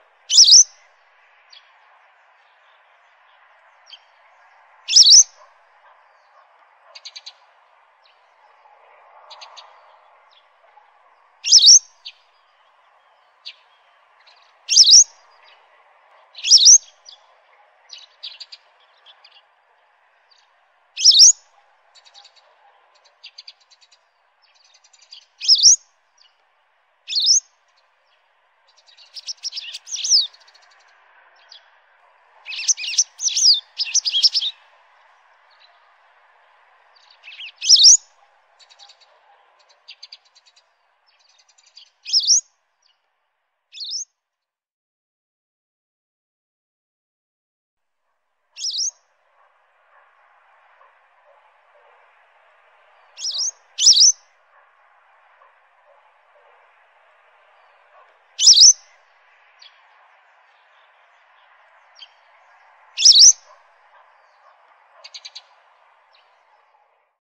you